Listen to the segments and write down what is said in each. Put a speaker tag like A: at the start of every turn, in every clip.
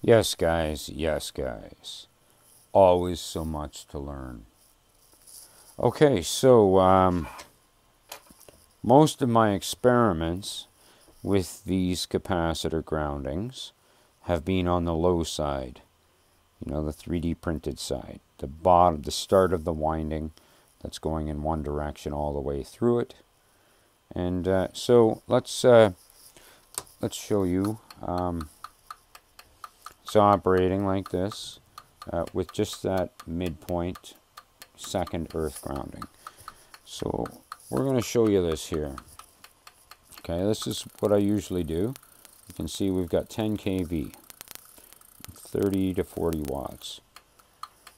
A: Yes, guys. Yes, guys. Always so much to learn. Okay, so um, most of my experiments with these capacitor groundings have been on the low side. You know, the 3D printed side. The bottom, the start of the winding that's going in one direction all the way through it. And uh, so let's uh, let's show you. Um, it's operating like this uh, with just that midpoint second earth grounding. So we're going to show you this here. Okay, this is what I usually do. You can see we've got 10 kV, 30 to 40 watts.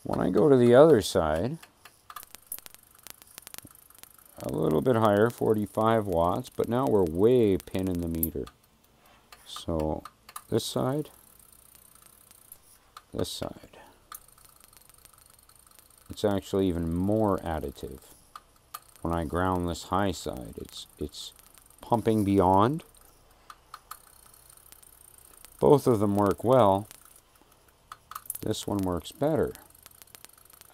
A: When I go to the other side, a little bit higher, 45 watts, but now we're way pinning the meter. So this side, this side. It's actually even more additive. When I ground this high side, it's, it's pumping beyond. Both of them work well. This one works better,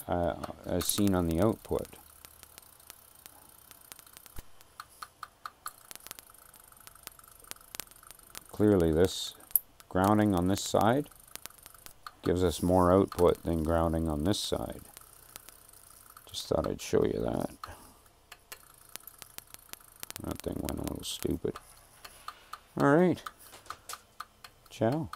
A: uh, as seen on the output. Clearly this grounding on this side gives us more output than grounding on this side. Just thought I'd show you that. That thing went a little stupid. Alright. Ciao.